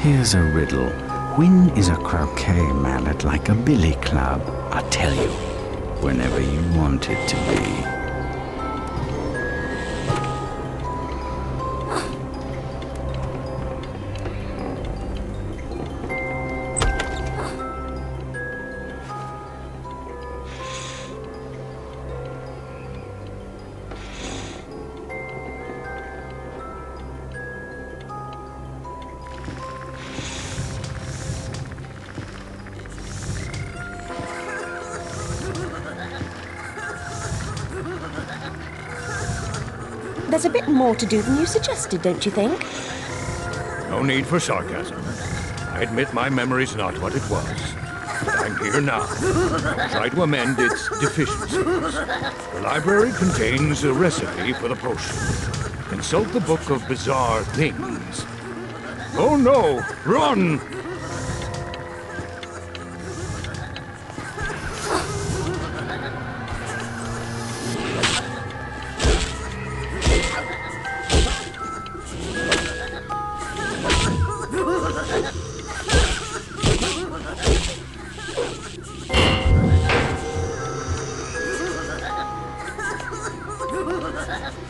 Here's a riddle. When is a croquet mallet like a billy club? I tell you, whenever you want it to be. There's a bit more to do than you suggested, don't you think? No need for sarcasm. I admit my memory's not what it was. But I'm here now. Try to amend its deficiencies. The library contains a recipe for the potion. Consult the Book of Bizarre Things. Oh no! Run! そう。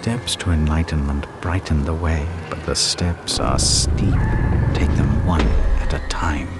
Steps to enlightenment brighten the way, but the steps are steep. Take them one at a time.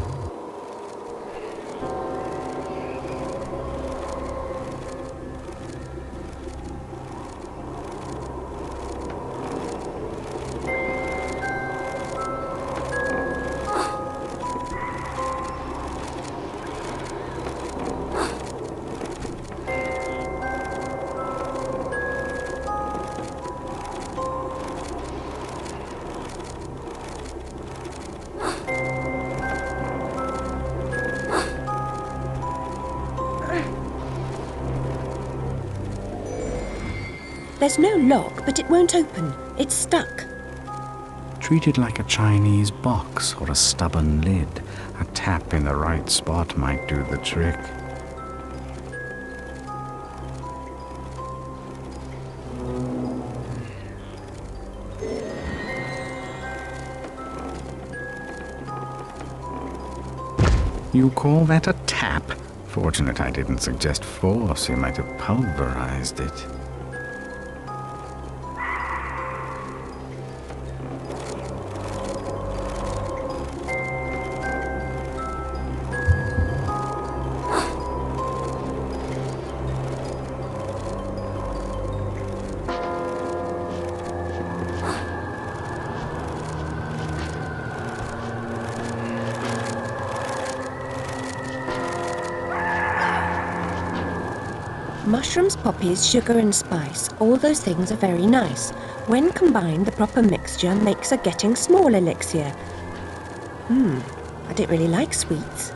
There's no lock, but it won't open. It's stuck. Treated like a Chinese box or a stubborn lid. A tap in the right spot might do the trick. You call that a tap? Fortunate I didn't suggest force. You might have pulverized it. Mushrooms, poppies, sugar, and spice, all those things are very nice. When combined, the proper mixture makes a getting small elixir. Hmm, I don't really like sweets.